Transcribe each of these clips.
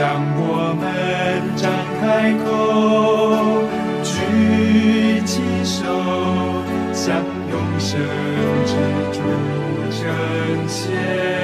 当我们张开口，举起手，向永生之主称谢。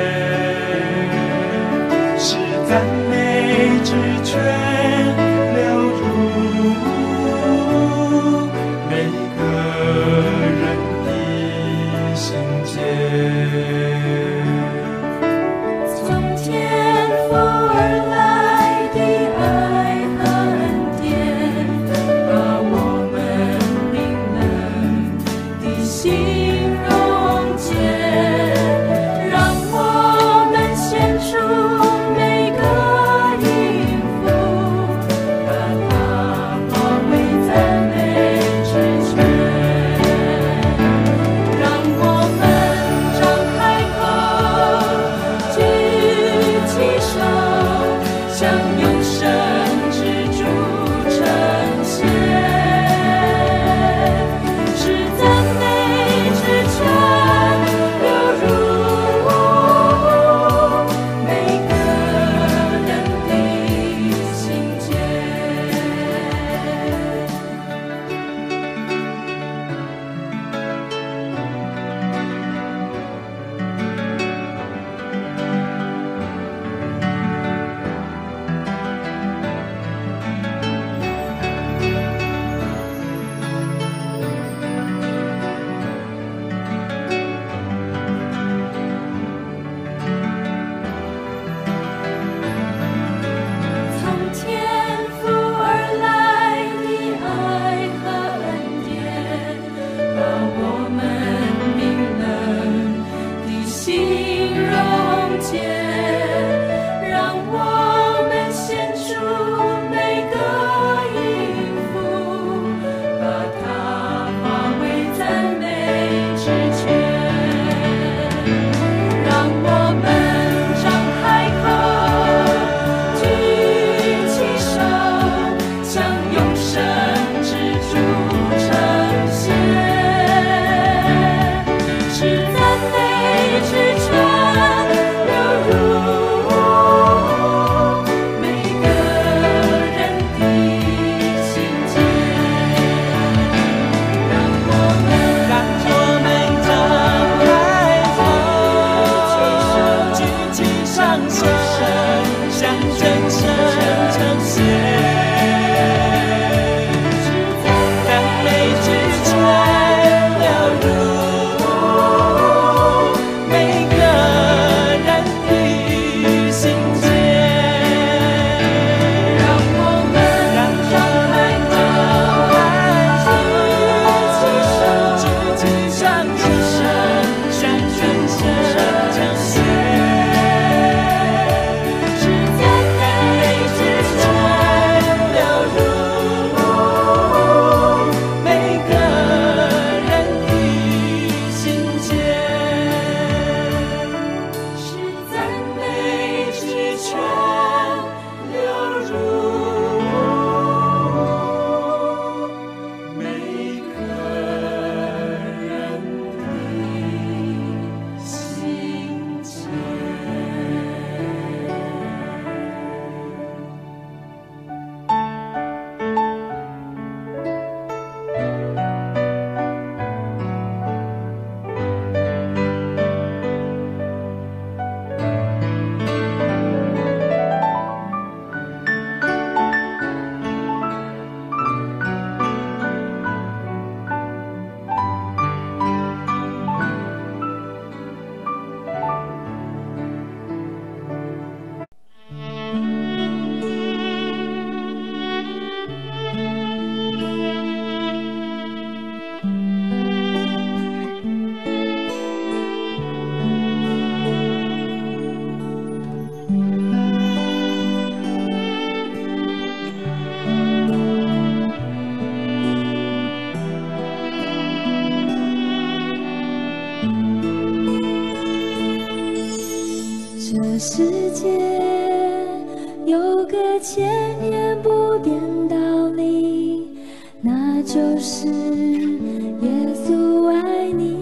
就是耶稣爱你。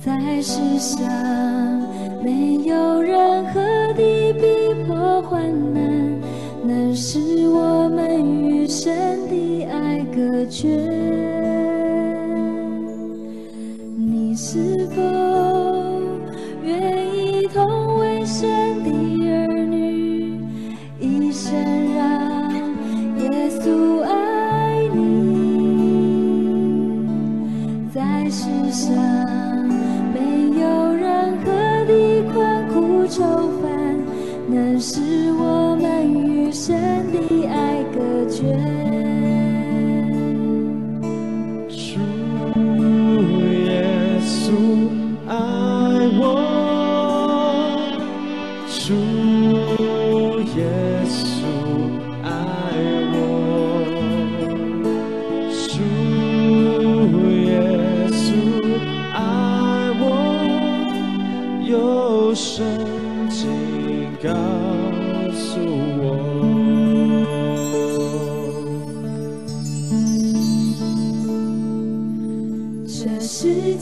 在世上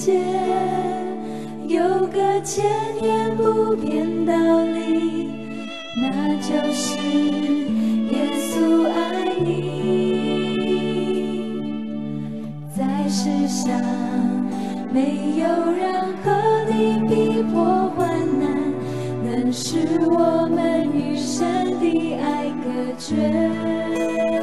界有个千年不变道理，那就是耶稣爱你。在世上没有任何的逼迫患难，能使我们与神的爱隔绝。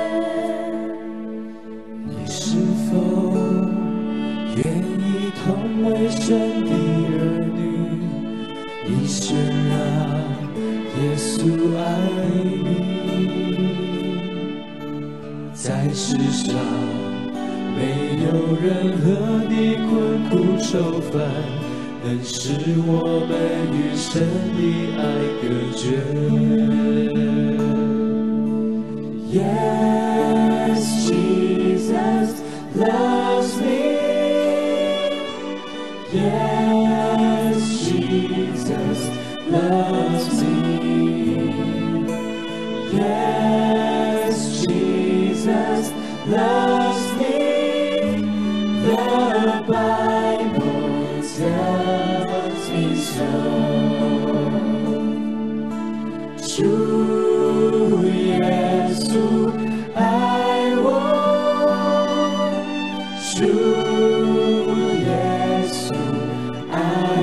为神的儿女，一生让耶稣爱你？在世上没有任何的困苦愁烦，能使我们与神的爱隔绝。Yes, Jesus loves me. Yes, Jesus loves me. Yes, Jesus.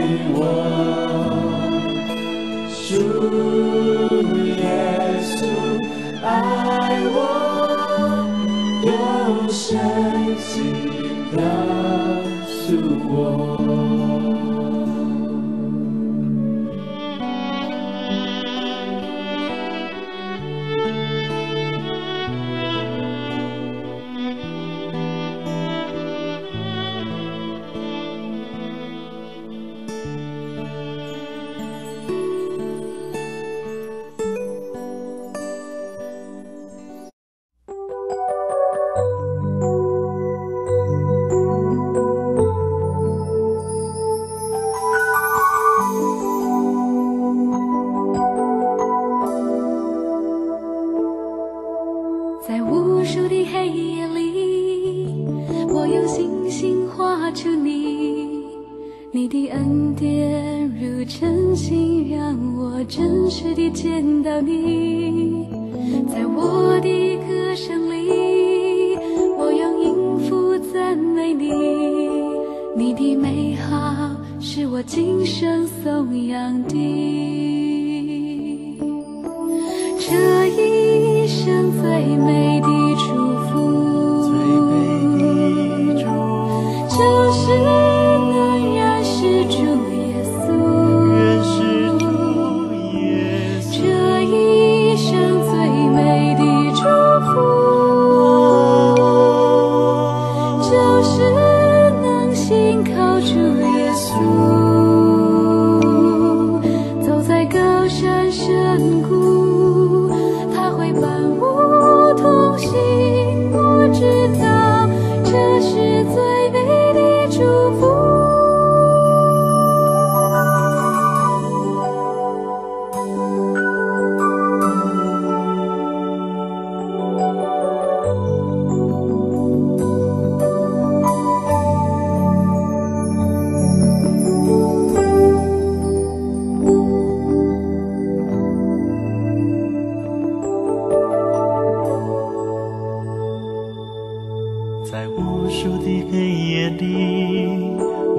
爱我，主耶稣爱我，有圣经告诉我。夜里，我用星星画出你，你的恩典如晨星，让我真实地见到你。在我的歌声里，我用音符赞美你，你的美好是我今生颂扬的。这一生最美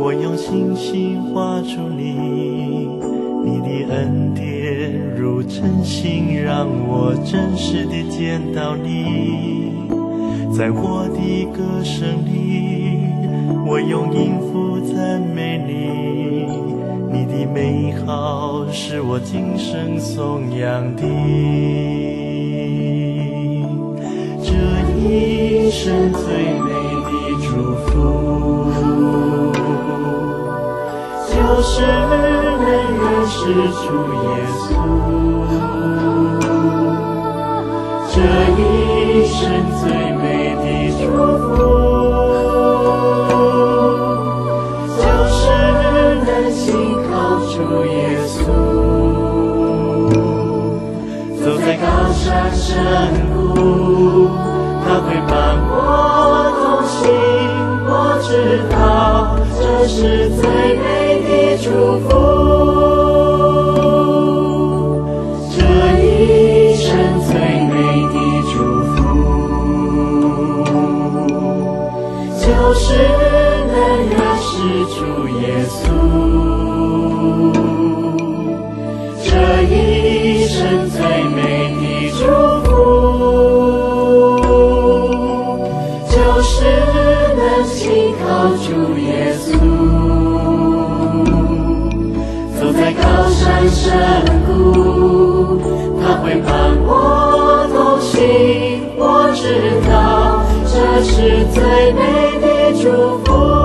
我用星星画出你，你的恩典如晨星，让我真实的见到你。在我的歌声里，我用音符赞美你，你的美好是我今生颂扬的。这一生最美的祝福，就是能认识主耶稣。这一生最美的祝福，就是能信靠主耶稣。走在高山深谷，他会伴我同行。我知道是最美的祝福。这一生最美的祝福，就是能认识主耶稣。我知道这是最美的祝福。